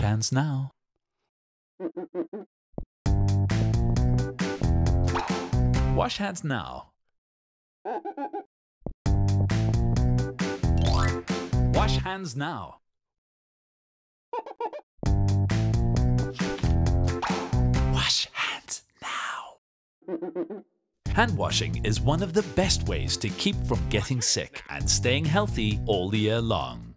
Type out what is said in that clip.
chance hands now. Wash hands now. Wash hands now. Wash hands now. Hand washing is one of the best ways to keep from getting sick and staying healthy all year long.